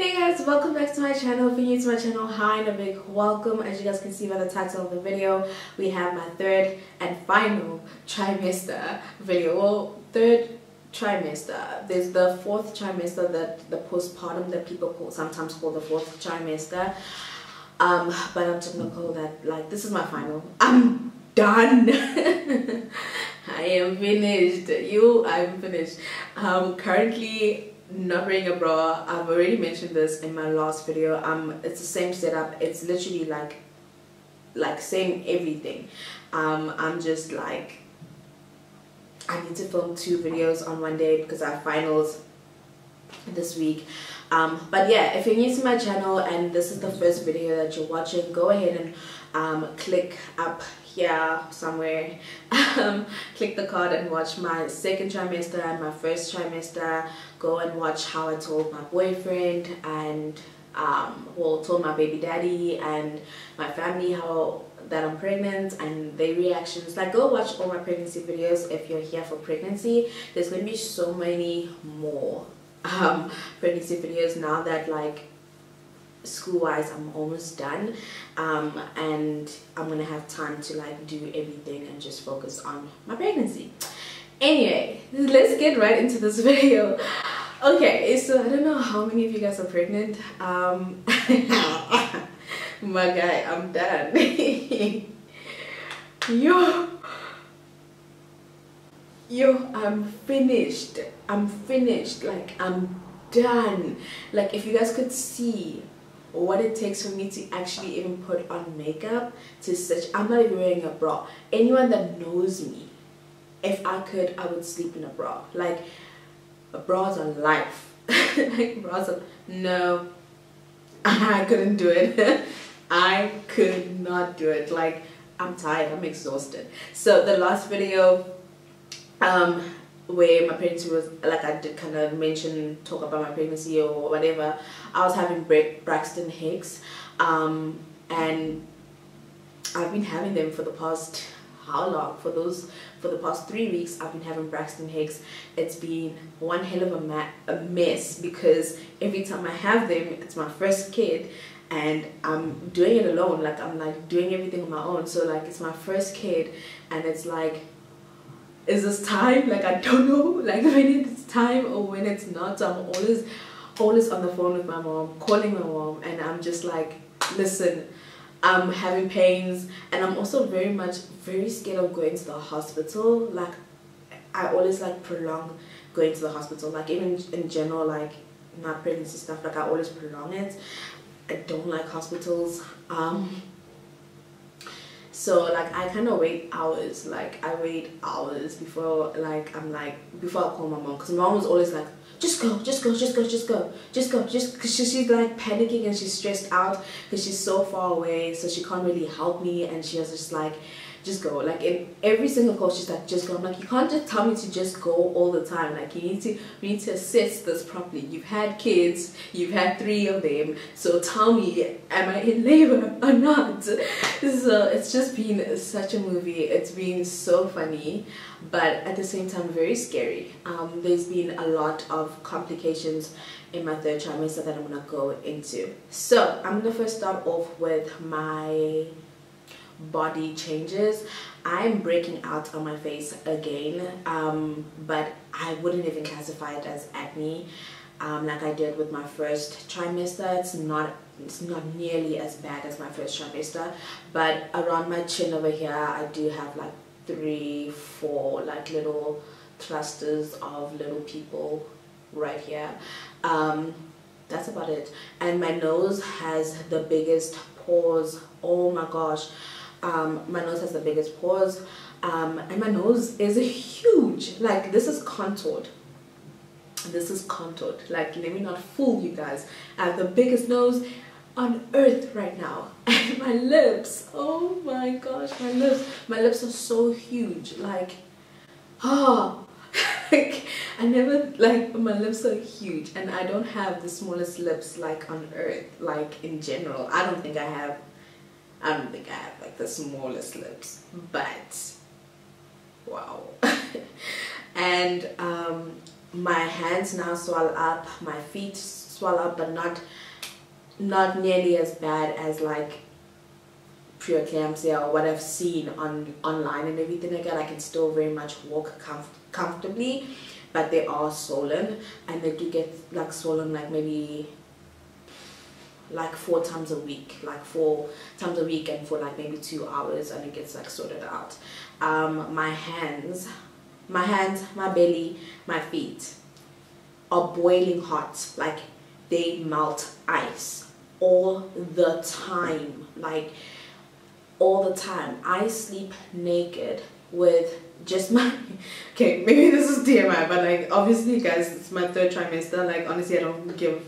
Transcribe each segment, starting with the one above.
Hey guys, welcome back to my channel. If you're new to my channel, hi and a big welcome. As you guys can see by the title of the video, we have my third and final trimester video. Well, third trimester. There's the fourth trimester that the postpartum that people call, sometimes call the fourth trimester. Um, but I'm just gonna call that like this is my final. I'm done. I am finished. You, I'm finished. Um, currently not wearing a bra. I've already mentioned this in my last video. Um, it's the same setup. It's literally like, like same everything. Um, I'm just like, I need to film two videos on one day because I have finals this week. Um, but yeah, if you're new to my channel and this is the first video that you're watching, go ahead and um, click up here somewhere. Um, click the card and watch my second trimester and my first trimester. Go and watch how I told my boyfriend and um, well told my baby daddy and my family how that I'm pregnant and their reactions. Like go watch all my pregnancy videos if you're here for pregnancy. There's gonna be so many more um, pregnancy videos now that like school wise I'm almost done. Um, and I'm gonna have time to like do everything and just focus on my pregnancy. Anyway let's get right into this video. Okay so I don't know how many of you guys are pregnant. Um, my guy I'm done. Yo yo I'm finished. I'm finished. Like I'm done. Like if you guys could see what it takes for me to actually even put on makeup to such I'm not even wearing a bra. Anyone that knows me if I could I would sleep in a bra. Like bras are life. Like bras are no I couldn't do it. I could not do it. Like I'm tired. I'm exhausted. So the last video um where my pregnancy was like I did kind of mention talk about my pregnancy or whatever I was having Braxton Hicks um, and I've been having them for the past how long? For those for the past three weeks I've been having Braxton Hicks. It's been one hell of a, a mess because every time I have them it's my first kid and I'm doing it alone. Like I'm like doing everything on my own. So like it's my first kid and it's like is this time? Like i don't know like when it's time or when it's not so i'm always always on the phone with my mom calling my mom and i'm just like listen i'm having pains and i'm also very much very scared of going to the hospital. Like i always like prolong going to the hospital. Like even in general like my pregnancy stuff like i always prolong it. I don't like hospitals. Um so like I kind of wait hours like I wait hours before like I'm like before I call my mom. Because my mom was always like just go just go just go just go just go just because she, she's like panicking and she's stressed out because she's so far away so she can't really help me and she was just like just go. Like in every single call she's like just go. I'm like you can't just tell me to just go all the time. Like you need to we need to assess this properly. You've had kids you've had three of them so tell me am i in labor or not? So it's just been such a movie. It's been so funny but at the same time very scary. Um, there's been a lot of complications in my third trimester that i'm gonna go into. So i'm gonna first start off with my body changes i'm breaking out on my face again um, but i wouldn't even classify it as acne. Um, like i did with my first trimester it's not it's not nearly as bad as my first trimester but around my chin over here i do have like three four like little clusters of little people right here. Um, that's about it. And my nose has the biggest pores. Oh my gosh um, my nose has the biggest pores. Um, and my nose is huge like this is contoured. This is contoured. Like let me not fool you guys. I have the biggest nose on earth right now. And my lips. Oh my gosh my lips. My lips are so huge. Like oh like I never like my lips are huge. And I don't have the smallest lips like on earth like in general. I don't think I have I don't think I have like the smallest lips, but wow. and um, my hands now swell up, my feet swell up but not not nearly as bad as like preeclampsia or what I've seen on online and everything like that. I can still very much walk comf- comfortably, but they are swollen and they do get like swollen like maybe like four times a week, like four times a week and for like maybe two hours and it gets like sorted out. Um, my hands, my hands, my belly, my feet are boiling hot, like they melt ice all the time, like all the time. I sleep naked with just my okay maybe this is TMI but like obviously guys it's my third trimester like honestly I don't give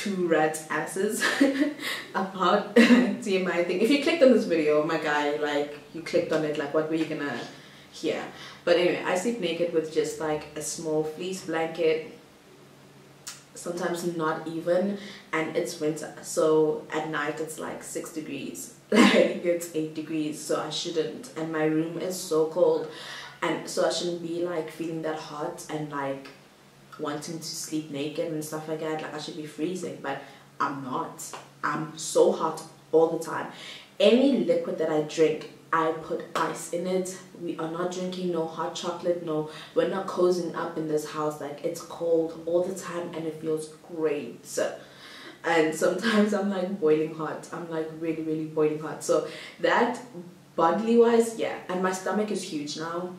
two rats asses about TMI thing. If you clicked on this video, my guy, like you clicked on it, like what were you gonna hear? But anyway, I sleep naked with just like a small fleece blanket, sometimes not even, and it's winter, so at night it's like six degrees, like it's eight degrees, so I shouldn't. And my room is so cold, and so I shouldn't be like feeling that hot and like wanting to sleep naked and stuff like that. Like I should be freezing, but I'm not. I'm so hot all the time. Any liquid that I drink, I put ice in it. We are not drinking no hot chocolate, no. We're not cozying up in this house. Like it's cold all the time and it feels great. And sometimes I'm like boiling hot. I'm like really, really boiling hot. So that bodily wise, yeah. And my stomach is huge now.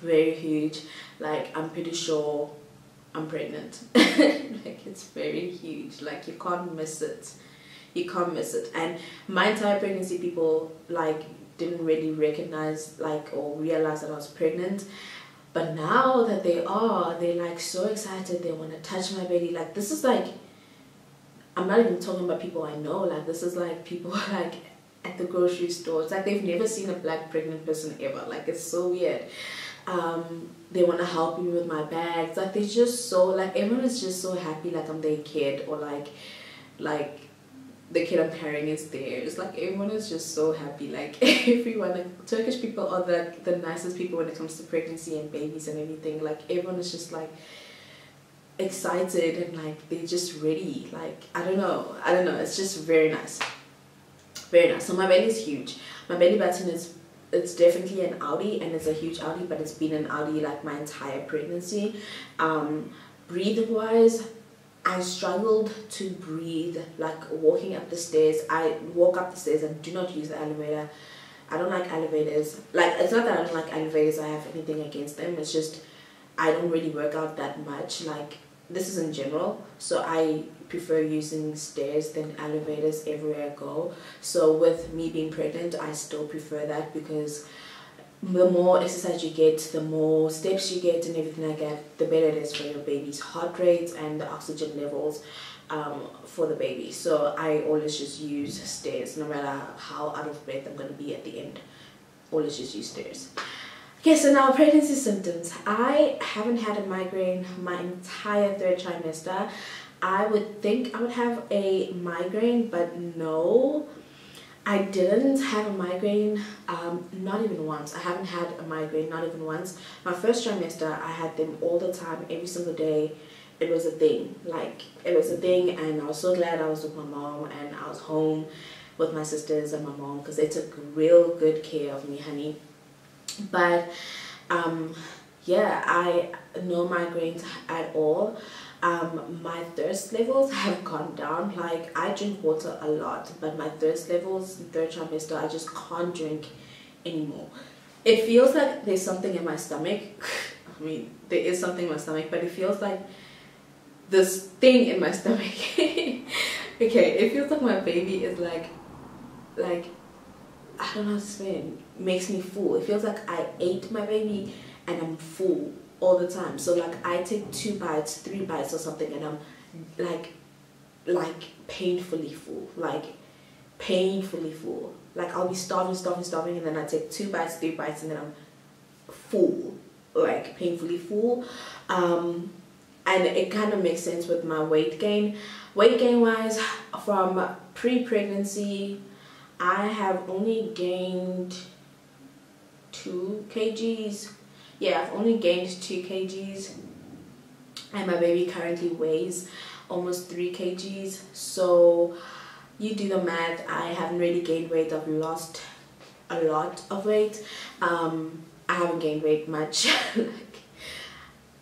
Very huge. Like I'm pretty sure I'm pregnant. like it's very huge. Like you can't miss it. You can't miss it. And my entire pregnancy, people like didn't really recognize like or realize that I was pregnant. But now that they are, they're like so excited. They want to touch my baby. Like this is like, I'm not even talking about people I know. Like this is like people like at the grocery store. It's like they've never seen a black pregnant person ever. Like it's so weird um, they want to help me with my bags. Like they're just so like everyone is just so happy like i'm their kid or like like the kid i'm carrying is theirs. Like everyone is just so happy. Like everyone like turkish people are the, the nicest people when it comes to pregnancy and babies and everything like everyone is just like excited and like they're just ready. Like i don't know. I don't know. It's just very nice. Very nice. So my belly is huge. My belly button is it's definitely an outie and it's a huge outie but it's been an outie like my entire pregnancy. Um, breathing wise I struggled to breathe like walking up the stairs. I walk up the stairs and do not use the elevator. I don't like elevators. Like it's not that I don't like elevators. I have anything against them. It's just I don't really work out that much. Like this is in general so I prefer using stairs than elevators everywhere I go. So with me being pregnant, I still prefer that because the more exercise you get, the more steps you get and everything like that, the better it is for your baby's heart rate and the oxygen levels um, for the baby. So I always just use stairs no matter how out of breath I'm going to be at the end. Always just use stairs. Okay, so now pregnancy symptoms. I haven't had a migraine my entire third trimester. I would think I would have a migraine, but no, I didn't have a migraine, um, not even once. I haven't had a migraine, not even once. My first trimester, I had them all the time, every single day. It was a thing, like it was a thing, and I was so glad I was with my mom and I was home with my sisters and my mom because they took real good care of me, honey. But um, yeah, I no migraines at all um, my thirst levels have gone down. Like I drink water a lot, but my thirst levels, third trimester, I just can't drink anymore. It feels like there's something in my stomach. I mean, there is something in my stomach, but it feels like this thing in my stomach. okay, it feels like my baby is like, like, I don't know how to. Makes me full. It feels like I ate my baby and I'm full all the time. So like I take two bites, three bites or something and I'm like like painfully full. Like painfully full. Like I'll be starving, starving, starving and then I take two bites, three bites and then I'm full. Like painfully full. Um and it kind of makes sense with my weight gain. Weight gain wise, from pre-pregnancy, I have only gained two kgs. Yeah I've only gained two kgs and my baby currently weighs almost 3 kgs. So you do the math i haven't really gained weight. I've lost a lot of weight. Um i haven't gained weight much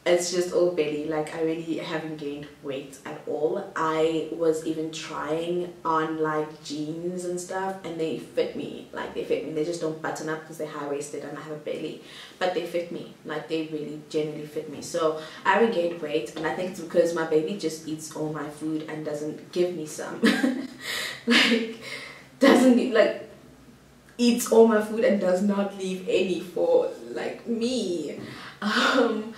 it's just all belly like i really haven't gained weight at all. I was even trying on like jeans and stuff and they fit me. Like they fit me. They just don't button up because they're high-waisted and i have a belly. But they fit me. Like they really genuinely fit me. So i haven't gained weight and i think it's because my baby just eats all my food and doesn't give me some. Like doesn't like eats all my food and does not leave any for like me. Um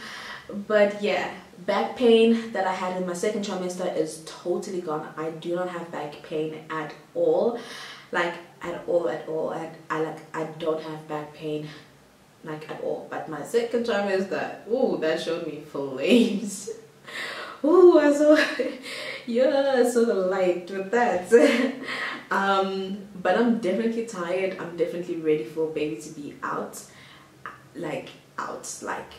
but yeah back pain that i had in my second trimester is totally gone. I do not have back pain at all. Like at all at all. I, like i don't have back pain like at all. But my second trimester oh that showed me flames. Oh i saw yeah i saw the light with that. Um but i'm definitely tired. I'm definitely ready for baby to be out like out like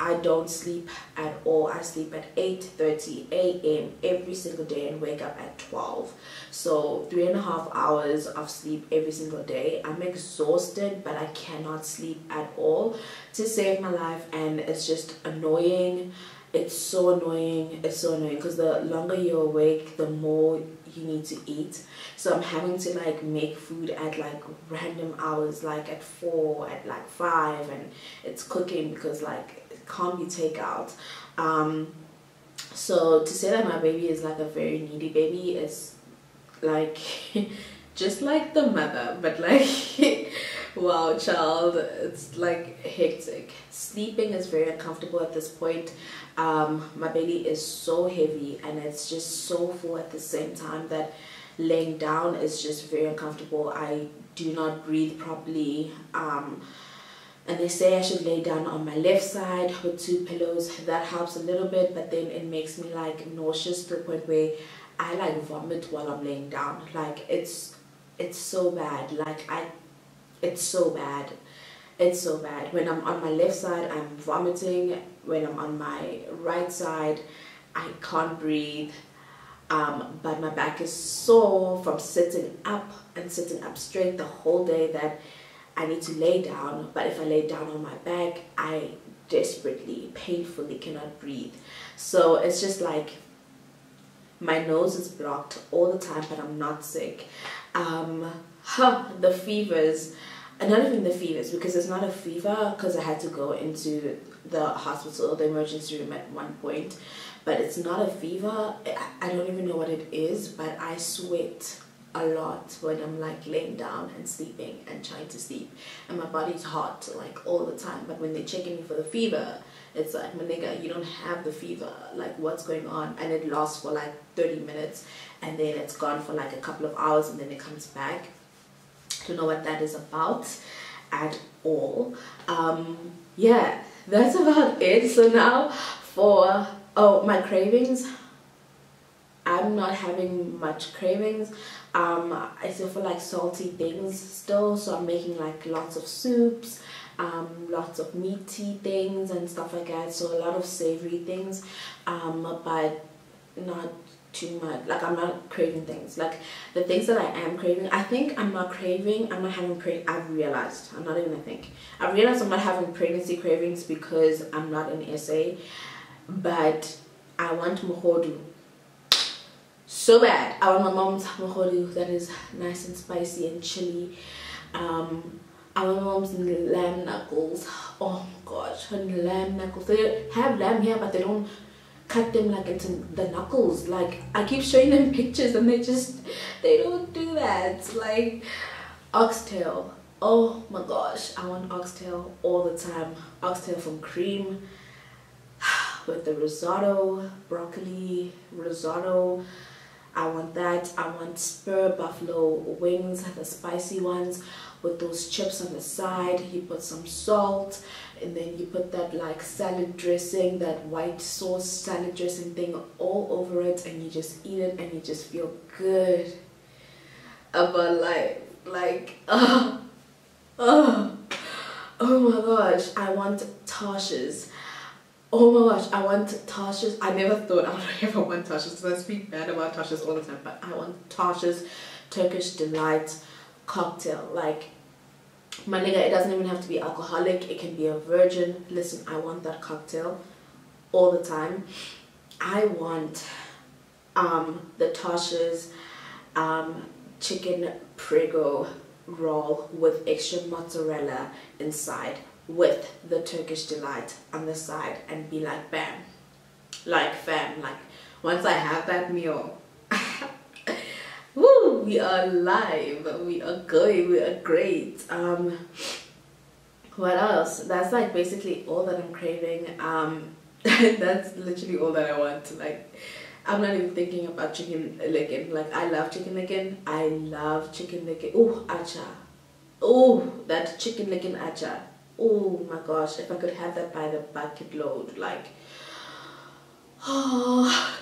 I don't sleep at all. I sleep at 8.30 a.m. every single day and wake up at 12. So three and a half hours of sleep every single day. I'm exhausted, but I cannot sleep at all to save my life. And it's just annoying. It's so annoying. It's so annoying because the longer you're awake, the more you need to eat. So I'm having to like make food at like random hours, like at 4, at like 5. And it's cooking because like can't be takeout. Um, so to say that my baby is like a very needy baby is like just like the mother, but like wow, child, it's like hectic. Sleeping is very uncomfortable at this point. Um, my belly is so heavy and it's just so full at the same time that laying down is just very uncomfortable. I do not breathe properly. Um, and they say I should lay down on my left side with two pillows. That helps a little bit but then it makes me like nauseous to the point where I like vomit while I'm laying down. Like it's it's so bad. Like I it's so bad. It's so bad. When I'm on my left side I'm vomiting. When I'm on my right side I can't breathe. Um, but my back is sore from sitting up and sitting up straight the whole day that I need to lay down, but if I lay down on my back, I desperately, painfully cannot breathe. So it's just like my nose is blocked all the time, but I'm not sick. Um, huh, the fevers, and not even the fevers, because it's not a fever, because I had to go into the hospital, the emergency room at one point, but it's not a fever. I don't even know what it is, but I sweat a lot when I'm like laying down and sleeping and trying to sleep. And my body's hot like all the time. But when they're checking me for the fever it's like my nigga you don't have the fever. Like what's going on? And it lasts for like 30 minutes. And then it's gone for like a couple of hours and then it comes back. To know what that is about at all. Um yeah that's about it. So now for oh my cravings I'm not having much cravings. Um, I still feel like salty things still so I'm making like lots of soups um, lots of meaty things and stuff like that so a lot of savory things um, but not too much like I'm not craving things. Like the things that I am craving I think I'm not craving I'm not having pre I've realized I'm not even I think. I've realized I'm not having pregnancy cravings because I'm not an SA but I want mogodu so bad. I want my mom's mogodu that is nice and spicy and chili. Um, I want my mom's lamb knuckles. Oh my gosh, her lamb knuckles. They have lamb here, but they don't cut them like into the knuckles. Like I keep showing them pictures and they just they don't do that. Like oxtail. Oh my gosh, I want oxtail all the time. Oxtail from cream with the risotto, broccoli, risotto I want that. I want Spur buffalo wings, the spicy ones with those chips on the side. You put some salt and then you put that like salad dressing, that white sauce salad dressing thing all over it and you just eat it and you just feel good about life. Like, oh, oh, oh my gosh. I want Tasha's Oh my gosh, I want Tasha's. I never thought I would ever want Tasha's because I speak bad about Tasha's all the time, but I want Tasha's Turkish Delight cocktail. Like, my nigga, it doesn't even have to be alcoholic, it can be a virgin. Listen, I want that cocktail all the time. I want um, the Tasha's um, chicken prego roll with extra mozzarella inside with the Turkish delight on the side and be like bam like fam like once I have that meal woo we are live we are going we are great um what else that's like basically all that I'm craving um that's literally all that I want like I'm not even thinking about Chicken Licken. Like I love Chicken Licken. I love Chicken Licken. Oh, acha. Oh, that Chicken Licken acha. Oh my gosh, if I could have that by the bucket load, like, oh,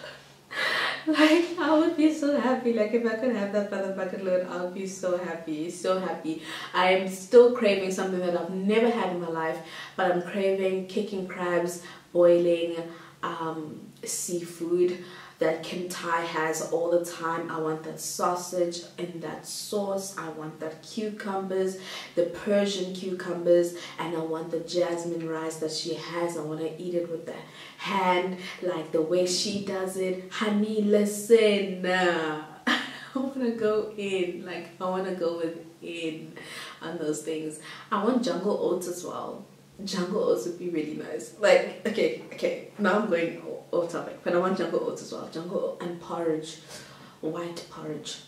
like I would be so happy. Like if I could have that by the bucket load, I would be so happy, so happy. I am still craving something that I've never had in my life, but I'm craving kicking crabs, boiling um, seafood that Kim Thai has all the time. I want that sausage and that sauce. I want that cucumbers, the Persian cucumbers, and I want the jasmine rice that she has. I want to eat it with the hand, like the way she does it. Honey, listen. I want to go in, like I want to go within on those things. I want jungle oats as well jungle oats would be really nice. Like, okay, okay, now I'm going off topic, but I want jungle oats as well. Jungle and porridge, white porridge.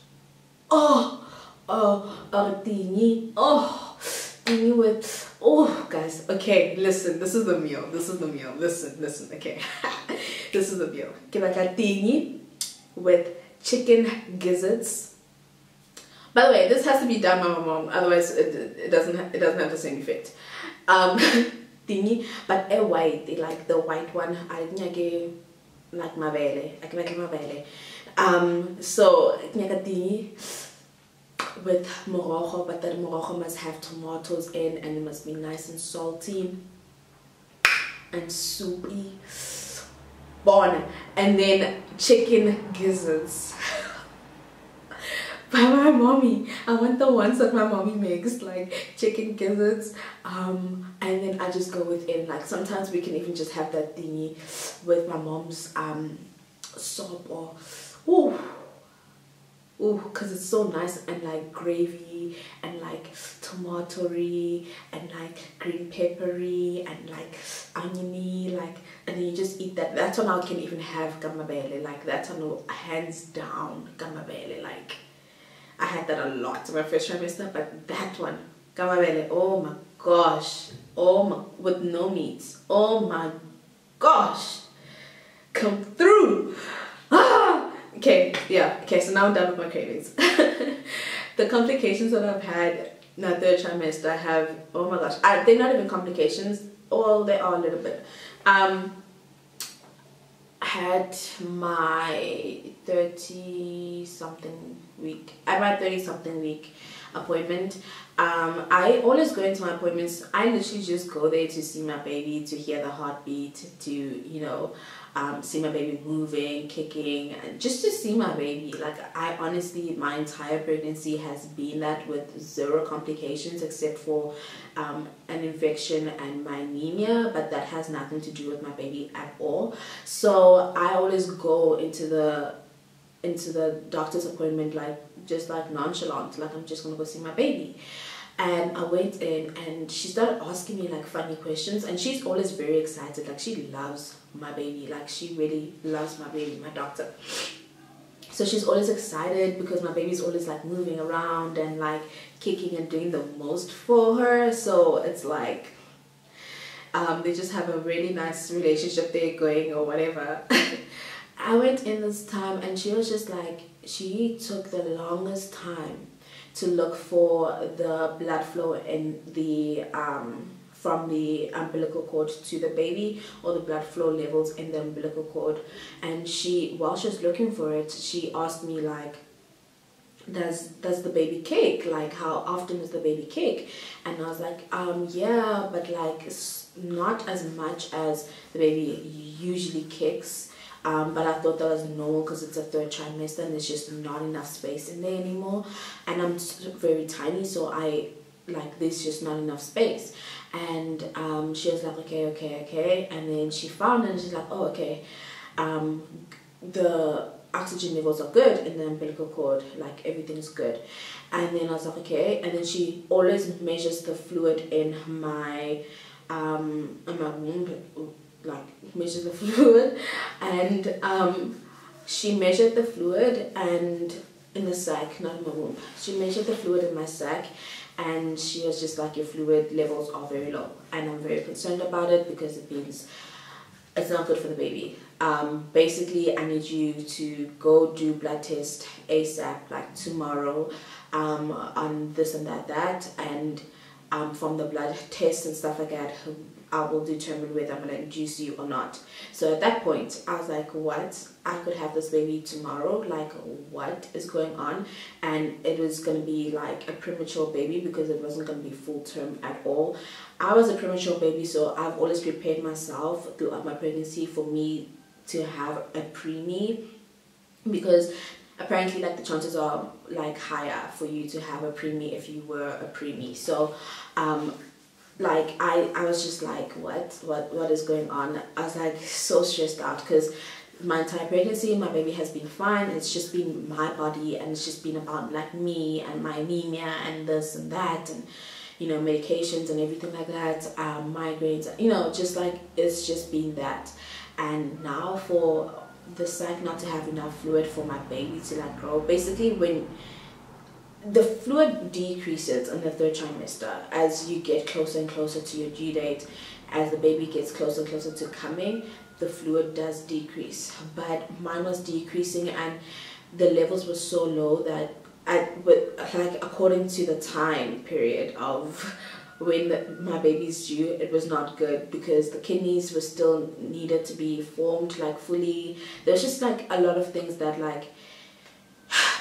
Oh, oh, oh, dingy. Oh, dingy with, oh, guys, okay, listen, this is the meal. This is the meal. Listen, listen, okay. this is the meal. Okay, like a dingy with chicken gizzards. By the way, this has to be done by my mom, otherwise it, it doesn't it doesn't have the same effect um thingy but a white like the white one I nyake like mabele make mabele. Um so nyaka thingy with morogo but that morogo must have tomatoes in and it must be nice and salty and soupy. Born and then chicken gizzards by my mommy. I want the ones that my mommy makes, like chicken gizzards. Um, and then I just go within. Like sometimes we can even just have that thingy with my mom's um soup or ooh. Ooh, cause it's so nice and like gravy and like tomatoey and like green peppery and like oniony, like and then you just eat that. That's when I can even have gamabele. Like that's on hands down gamabele. Like I had that a lot in my first trimester, but that one, gamabele, oh my gosh, oh my, with no meat, oh my gosh, come through. Ah! Okay, yeah, okay, so now I'm done with my cravings. the complications that I've had in the third trimester I have, oh my gosh, I, they're not even complications, well, they are a little bit. Um, had my 30 something week. At my 30 something week appointment. Um, i always go into my appointments i literally just go there to see my baby to hear the heartbeat to you know um, see my baby moving kicking and just to see my baby. Like i honestly my entire pregnancy has been that with zero complications except for um, an infection and my anemia but that has nothing to do with my baby at all. So i always go into the into the doctor's appointment like just like nonchalant like i'm just gonna go see my baby. And i went in and she started asking me like funny questions and she's always very excited like she loves my baby like she really loves my baby my doctor. So she's always excited because my baby's always like moving around and like kicking and doing the most for her. So it's like um, they just have a really nice relationship there going or whatever I went in this time and she was just like, she took the longest time to look for the blood flow in the, um, from the umbilical cord to the baby or the blood flow levels in the umbilical cord. And she, while she was looking for it, she asked me like, does does the baby kick? Like how often does the baby kick? And i was like um yeah but like not as much as the baby usually kicks um, but I thought that was normal because it's a third trimester and there's just not enough space in there anymore and I'm very tiny so I like there's just not enough space and um, she was like okay okay okay and then she found it and she's like oh okay um, the oxygen levels are good in the umbilical cord, like everything's good. And then I was like, okay. And then she always measures the fluid in my um in my womb, like measures the fluid, and um, she measured the fluid and in the sac, not in my womb. She measured the fluid in my sac. And she was just like, your fluid levels are very low. And I'm very concerned about it because it means it's not good for the baby um, basically I need you to go do blood test ASAP like tomorrow um, on this and that that and um, from the blood test and stuff like that I will determine whether I'm going to induce you or not. So at that point, I was like, what? I could have this baby tomorrow. Like, what is going on? And it was going to be like a premature baby because it wasn't going to be full term at all. I was a premature baby, so I've always prepared myself throughout my pregnancy for me to have a preemie because apparently like the chances are like higher for you to have a preemie if you were a preemie so um like I, I was just like what? What what is going on? I was like so stressed out because my entire pregnancy my baby has been fine. It's just been my body and it's just been about like me and my anemia and this and that and you know medications and everything like that um, migraines you know just like it's just been that. And now for the sac not to have enough fluid for my baby to like grow basically when the fluid decreases in the third trimester as you get closer and closer to your due date as the baby gets closer and closer to coming the fluid does decrease but mine was decreasing and the levels were so low that I, but like according to the time period of when the, my baby's due, it was not good because the kidneys were still needed to be formed like fully. There's just like a lot of things that like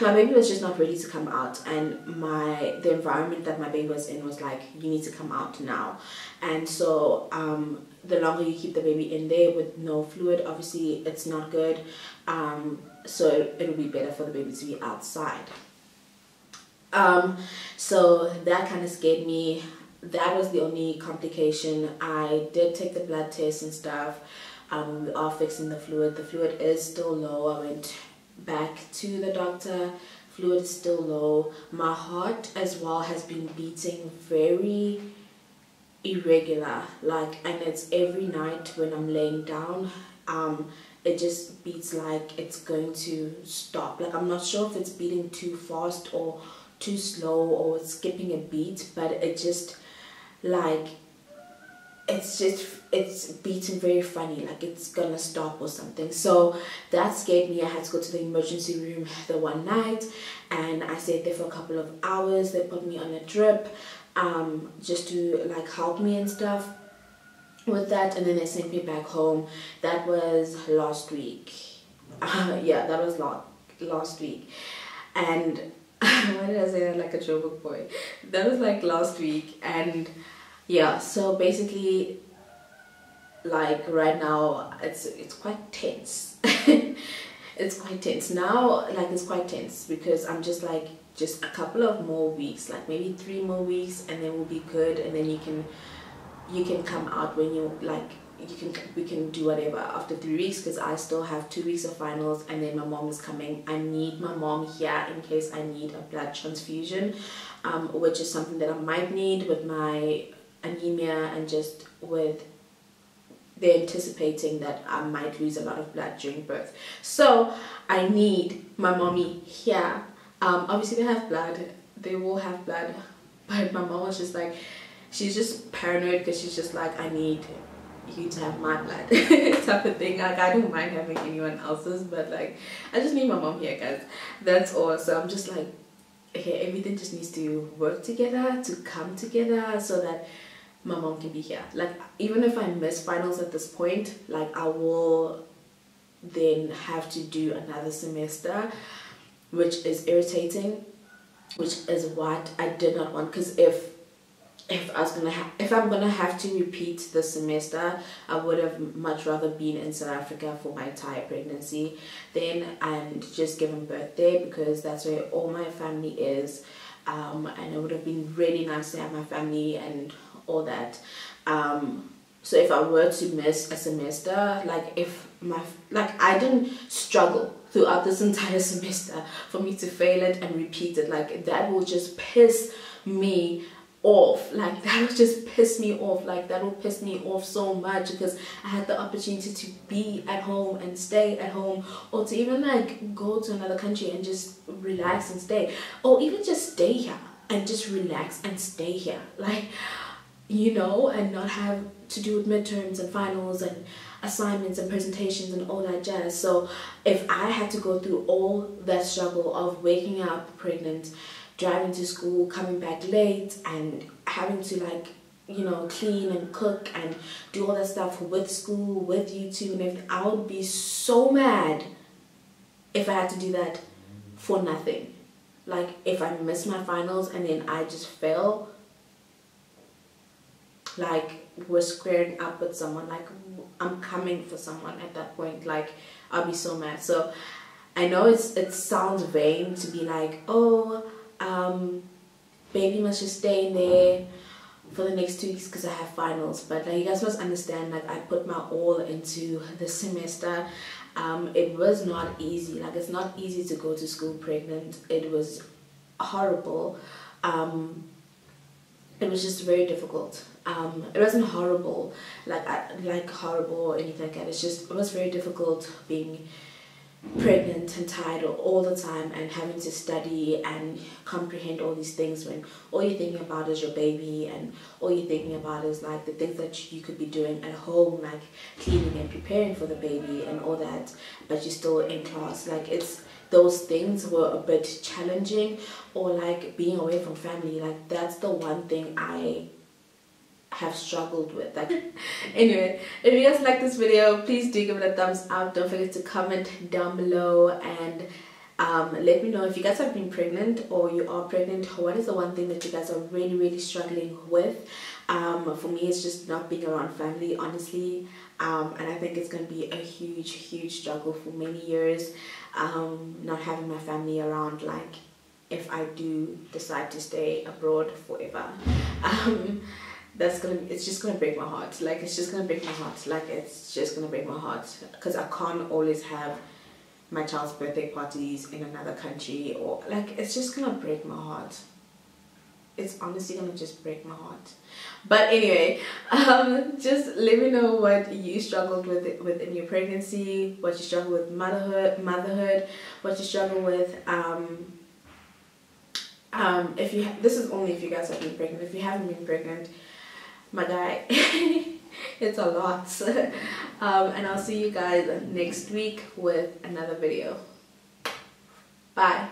my baby was just not ready to come out and my the environment that my baby was in was like you need to come out now and so um, the longer you keep the baby in there with no fluid obviously it's not good um, so it will be better for the baby to be outside um, so that kind of scared me that was the only complication. I did take the blood test and stuff. Um, we are fixing the fluid. The fluid is still low. I went back to the doctor. Fluid is still low. My heart as well has been beating very irregular. Like, and it's every night when I'm laying down. Um, it just beats like it's going to stop. Like, I'm not sure if it's beating too fast or too slow or skipping a beat, but it just like it's just it's beating very funny like it's gonna stop or something. So that scared me. I had to go to the emergency room the one night and i stayed there for a couple of hours. They put me on a drip um just to like help me and stuff with that and then they sent me back home. That was last week. Uh, yeah that was last last week. And why did I say that like a Joburg boy? That was like last week and yeah, so basically like right now it's it's quite tense. it's quite tense. Now like it's quite tense because I'm just like just a couple of more weeks, like maybe three more weeks and then we'll be good and then you can you can come out when you like you can we can do whatever after three weeks because I still have two weeks of finals and then my mom is coming. I need my mom here in case I need a blood transfusion, um, which is something that I might need with my anemia and just with they're anticipating that I might lose a lot of blood during birth. So I need my mommy here. Um, obviously they have blood, they will have blood, but my mom was just like, she's just paranoid because she's just like, I need you to have my blood type of thing. Like i don't mind having anyone else's but like i just need my mom here guys. That's all. So i'm just like okay everything just needs to work together to come together so that my mom can be here like even if i miss finals at this point like i will then have to do another semester which is irritating which is what I did not want because if if I was gonna ha- if I'm gonna have to repeat the semester, I would have much rather been in South Africa for my entire pregnancy then and just given birth there because that's where all my family is. Um, and it would have been really nice to have my family and all that. Um, so if I were to miss a semester, like if my like I didn't struggle throughout this entire semester for me to fail it and repeat it, like that will just piss me off. Like that would just piss me off. Like that will piss me off so much because I had the opportunity to be at home and stay at home or to even like go to another country and just relax and stay or even just stay here and just relax and stay here. Like you know and not have to do with midterms and finals and assignments and presentations and all that jazz so if I had to go through all that struggle of waking up pregnant driving to school, coming back late, and having to like you know clean and cook and do all that stuff with school, with YouTube and everything. I would be so mad if I had to do that for nothing. Like if I miss my finals and then I just fail, like we're squaring up with someone. Like I'm coming for someone at that point. Like I'll be so mad. So I know it's it sounds vain to be like, oh um, baby must just stay in there for the next two weeks because I have finals. But like, you guys must understand, like I put my all into the semester. Um, it was not easy. Like it's not easy to go to school pregnant. It was horrible. Um, it was just very difficult. Um, it wasn't horrible, like I, like horrible or anything like that. It's just it was very difficult being pregnant and tired all the time and having to study and comprehend all these things when all you're thinking about is your baby and all you're thinking about is like the things that you could be doing at home like cleaning and preparing for the baby and all that but you're still in class like it's those things were a bit challenging or like being away from family like that's the one thing I have struggled with. That anyway if you guys like this video please do give it a thumbs up. Don't forget to comment down below and um, let me know if you guys have been pregnant or you are pregnant. What is the one thing that you guys are really really struggling with? Um, for me it's just not being around family honestly. Um, and I think it's going to be a huge huge struggle for many years um, not having my family around like if I do decide to stay abroad forever. Um, that's gonna it's just gonna break my heart. Like it's just gonna break my heart. Like it's just gonna break my heart. Because i can't always have my child's birthday parties in another country or like it's just gonna break my heart. It's honestly gonna just break my heart. But anyway um just let me know what you struggled with within your pregnancy what you struggle with motherhood motherhood what you struggle with um um if you this is only if you guys have been pregnant. If you haven't been pregnant my guy. It's a lot. Um, and I'll see you guys next week with another video. Bye